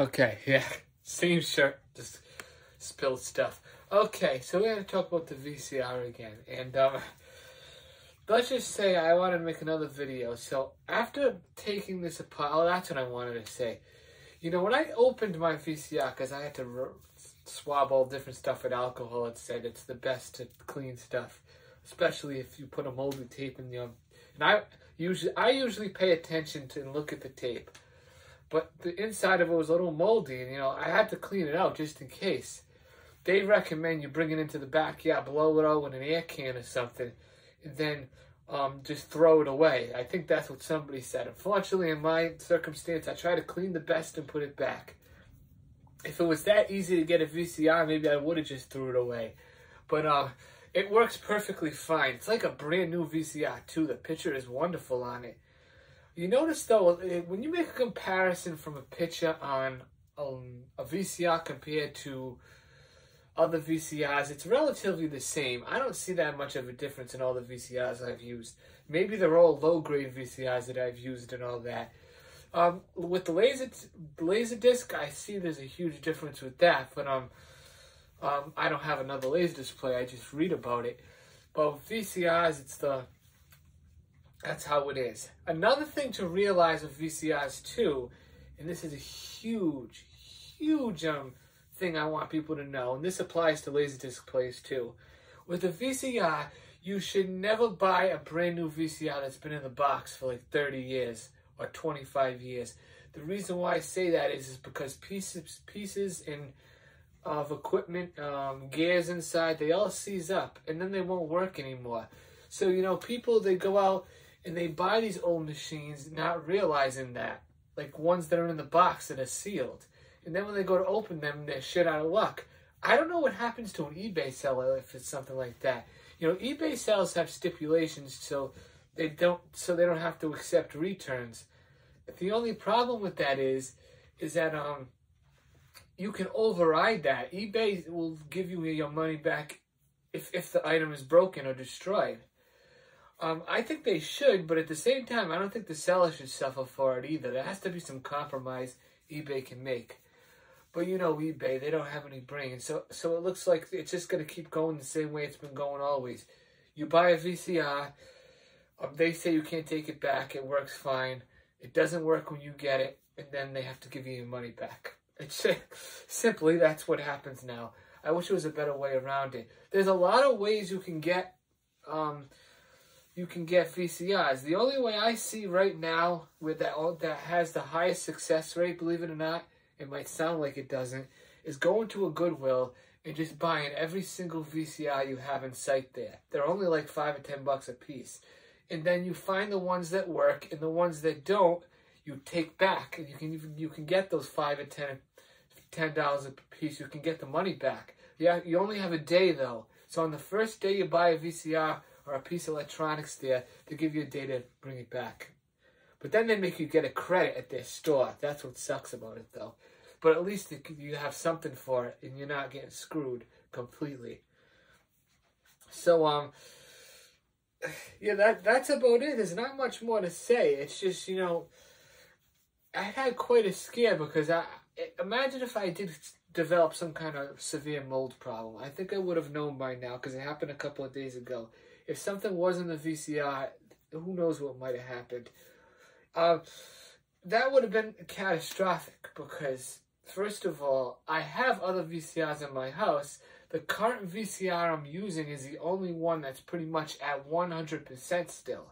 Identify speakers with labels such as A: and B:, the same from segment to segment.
A: Okay, yeah. Same shirt, just spilled stuff. Okay, so we're gonna talk about the VCR again. And um let's just say I wanted to make another video. So after taking this apart, oh, that's what I wanted to say. You know, when I opened my VCR, because I had to swab all different stuff with alcohol, it said it's the best to clean stuff, especially if you put a moldy tape in. Um, and I usually I usually pay attention to and look at the tape, but the inside of it was a little moldy, and you know I had to clean it out just in case. They recommend you bring it into the backyard, blow it out with an air can or something, and then um, just throw it away. I think that's what somebody said. Unfortunately, in my circumstance, I try to clean the best and put it back. If it was that easy to get a VCR, maybe I would have just threw it away. But uh, it works perfectly fine. It's like a brand new VCR too. The picture is wonderful on it. You notice though, when you make a comparison from a picture on um, a VCR compared to other VCRs, it's relatively the same. I don't see that much of a difference in all the VCRs I've used. Maybe they're all low grade VCRs that I've used and all that. Um, with the laser laser disc, I see there's a huge difference with that, but um, um, I don't have another laser display. I just read about it. But with VCRs, it's the that's how it is. Another thing to realize with VCRs too, and this is a huge, huge um thing I want people to know, and this applies to Laserdisc players too. With a VCR, you should never buy a brand new VCR that's been in the box for like 30 years or 25 years. The reason why I say that is, is because pieces, pieces in, of equipment, um, gears inside, they all seize up and then they won't work anymore. So, you know, people, they go out and they buy these old machines not realizing that. Like ones that are in the box that are sealed and then when they go to open them, they're shit out of luck. I don't know what happens to an eBay seller if it's something like that. You know, eBay sellers have stipulations so they don't so they don't have to accept returns. The only problem with that is is that um you can override that. eBay will give you your money back if if the item is broken or destroyed. Um, I think they should, but at the same time, I don't think the seller should suffer for it either. There has to be some compromise eBay can make. But you know eBay, they don't have any brains. So so it looks like it's just going to keep going the same way it's been going always. You buy a VCR, um, they say you can't take it back. It works fine. It doesn't work when you get it, and then they have to give you your money back. It's simply that's what happens now. I wish there was a better way around it. There's a lot of ways you can get um, you can get VCRs. The only way I see right now with that that has the highest success rate, believe it or not, it might sound like it doesn't, is going to a Goodwill and just buying every single VCR you have in sight there. They're only like five or ten bucks a piece. And then you find the ones that work and the ones that don't, you take back. And you can even you can get those five or ten ten dollars a piece. You can get the money back. Yeah, you only have a day though. So on the first day you buy a VCR or a piece of electronics there, to give you a day to bring it back. But then they make you get a credit at their store. That's what sucks about it, though. But at least you have something for it, and you're not getting screwed completely. So, um, yeah, that that's about it. There's not much more to say. It's just you know, I had quite a scare because I imagine if I did develop some kind of severe mold problem. I think I would have known by now because it happened a couple of days ago. If something was in the VCR, who knows what might have happened. Uh, that would have been catastrophic because, first of all, I have other VCRs in my house. The current VCR I'm using is the only one that's pretty much at 100% still.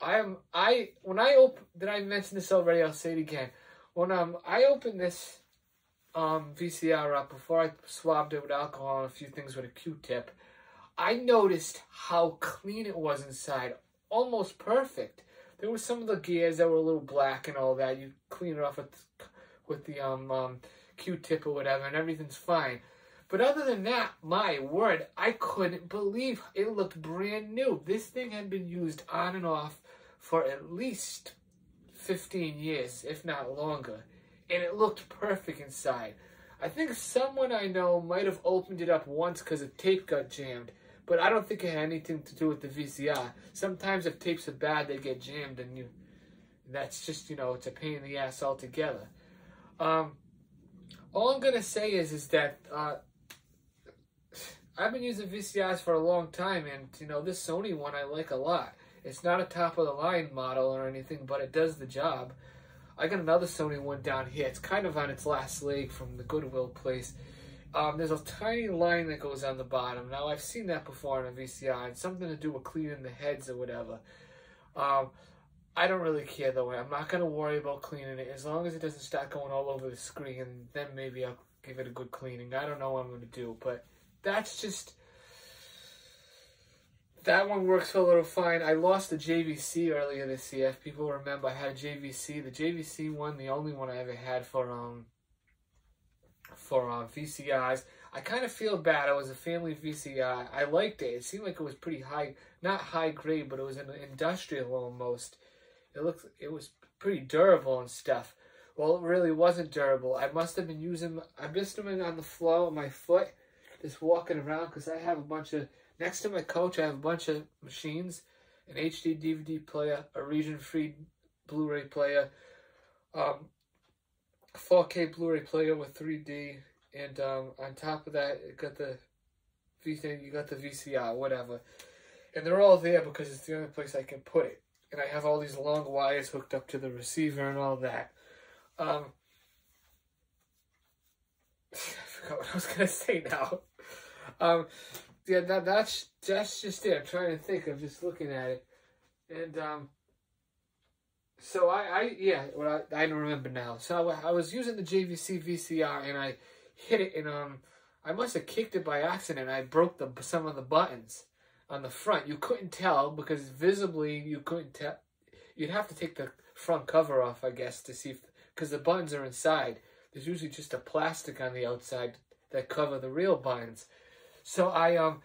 A: I am I when I open did I mention this already? I'll say it again. When um I opened this um VCR up before I swabbed it with alcohol and a few things with a Q-tip, I noticed how clean it was inside, almost perfect. There were some of the gears that were a little black and all that. You clean it off with with the um, um Q-tip or whatever, and everything's fine. But other than that, my word, I couldn't believe it looked brand new. This thing had been used on and off for at least 15 years, if not longer. And it looked perfect inside. I think someone I know might have opened it up once because the tape got jammed. But I don't think it had anything to do with the VCR. Sometimes if tapes are bad, they get jammed, and you that's just you know it's a pain in the ass altogether. Um, all I'm gonna say is is that uh, I've been using VCRs for a long time, and you know this Sony one I like a lot. It's not a top of the line model or anything, but it does the job. I got another Sony one down here. It's kind of on its last leg from the Goodwill place. Um, there's a tiny line that goes on the bottom. Now I've seen that before on a VCR. It's something to do with cleaning the heads or whatever. Um, I don't really care though. I'm not gonna worry about cleaning it as long as it doesn't start going all over the screen. Then maybe I'll give it a good cleaning. I don't know what I'm gonna do, but that's just that one works for a little fine. I lost the JVC earlier this year. If people remember, I had a JVC. The JVC one, the only one I ever had for um for um, VCRs. I kind of feel bad. It was a family VCI. I liked it. It seemed like it was pretty high, not high grade, but it was an industrial almost. It looked, it was pretty durable and stuff. Well, it really wasn't durable. I must have been using, I missed them on the floor of my foot, just walking around because I have a bunch of, next to my couch, I have a bunch of machines, an HD DVD player, a region-free Blu-ray player, um, 4K Blu-ray player with 3D, and um, on top of that, got the V you got the VCR, whatever, and they're all there because it's the only place I can put it, and I have all these long wires hooked up to the receiver and all that. Um, I forgot what I was gonna say now. Um, yeah, that that's that's just it. I'm trying to think. I'm just looking at it, and um so I, I yeah, well, I, I don't remember now. So I, I, was using the JVC VCR and I hit it and um, I must have kicked it by accident. I broke the some of the buttons on the front. You couldn't tell because visibly you couldn't tell. You'd have to take the front cover off, I guess, to see because the buttons are inside. There's usually just a plastic on the outside that cover the real buttons. So I um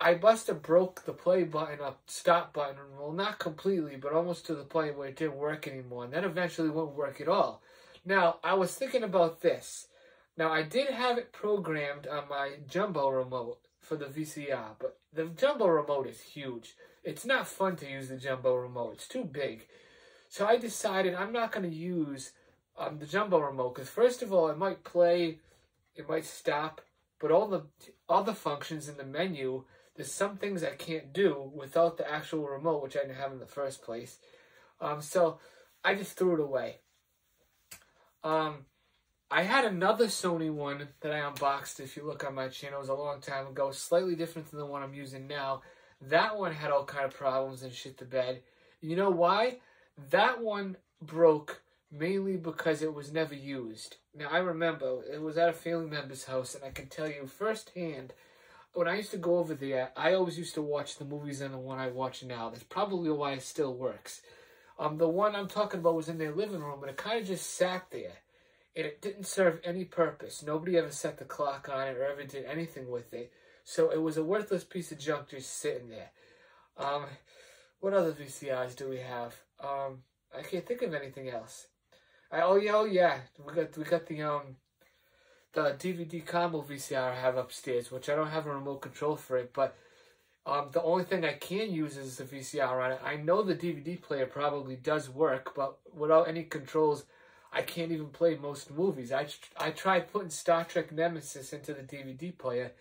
A: I must have broke the play button up, stop button, well, not completely, but almost to the point where it didn't work anymore. And then eventually wouldn't work at all. Now, I was thinking about this. Now, I did have it programmed on my jumbo remote for the VCR, but the jumbo remote is huge. It's not fun to use the jumbo remote. It's too big. So I decided I'm not going to use um, the jumbo remote because first of all, it might play, it might stop, but all the other functions in the menu, there's some things I can't do without the actual remote, which I didn't have in the first place. Um, so I just threw it away. Um, I had another Sony one that I unboxed. If you look on my channel, it was a long time ago, slightly different than the one I'm using now. That one had all kind of problems and shit the bed. You know why? That one broke mainly because it was never used. Now, I remember it was at a family member's house, and I can tell you firsthand, when I used to go over there, I always used to watch the movies on the one I watch now. That's probably why it still works. Um, the one I'm talking about was in their living room, and it kind of just sat there. And it didn't serve any purpose. Nobody ever set the clock on it or ever did anything with it. So it was a worthless piece of junk just sitting there. Um, what other VCRs do we have? Um, I can't think of anything else. I, oh yeah, oh yeah, we got we got the um the DVD combo VCR I have upstairs, which I don't have a remote control for it, but um, the only thing I can use is the VCR on it. I know the DVD player probably does work, but without any controls, I can't even play most movies. I I tried putting Star Trek Nemesis into the DVD player,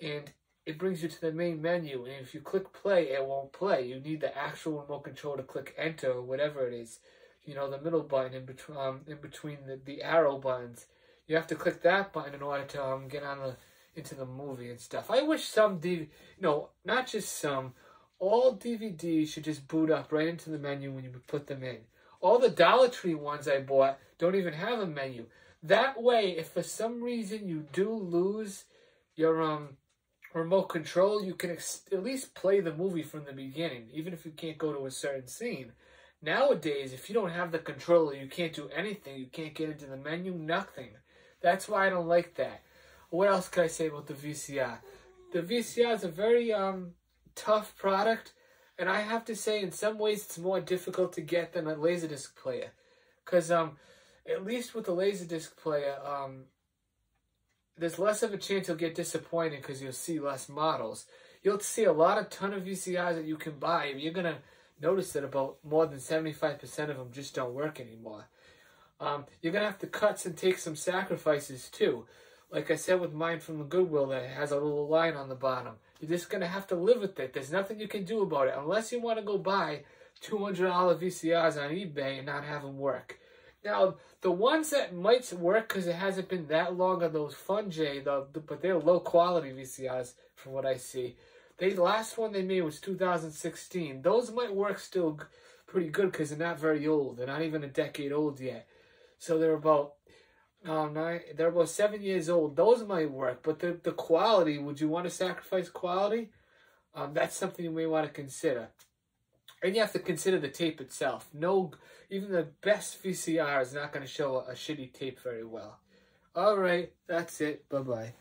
A: and it brings you to the main menu, and if you click play, it won't play. You need the actual remote control to click enter or whatever it is you know, the middle button in between, um, in between the, the arrow buttons. You have to click that button in order to um, get on the into the movie and stuff. I wish some DVD, no, not just some, all DVDs should just boot up right into the menu when you put them in. All the Dollar Tree ones I bought don't even have a menu. That way, if for some reason you do lose your um remote control, you can at least play the movie from the beginning, even if you can't go to a certain scene. Nowadays, if you don't have the controller, you can't do anything. You can't get into the menu, nothing. That's why I don't like that. What else can I say about the VCR? The VCR is a very um, tough product, and I have to say, in some ways, it's more difficult to get than a Laserdisc player. Because um, at least with the Laserdisc player, um, there's less of a chance you'll get disappointed because you'll see less models. You'll see a lot of ton of VCRs that you can buy. You're to notice that about more than 75% of them just don't work anymore. Um, you're gonna have to cut and take some sacrifices too. Like I said with mine from the Goodwill that has a little line on the bottom. You're just gonna have to live with it. There's nothing you can do about it unless you want to go buy $200 VCRs on eBay and not have them work. Now, the ones that might work because it hasn't been that long are those Funai, the, the, but they're low quality VCRs from what I see. They the last one they made was 2016. Those might work still pretty good because they're not very old. They're not even a decade old yet. So they're about um, nine, they're about seven years old. Those might work, but the, the quality, would you want to sacrifice quality? Um, that's something you may want to consider. And you have to consider the tape itself. No, even the best VCR is not going to show a, a shitty tape very well. All right, that's it. Bye bye.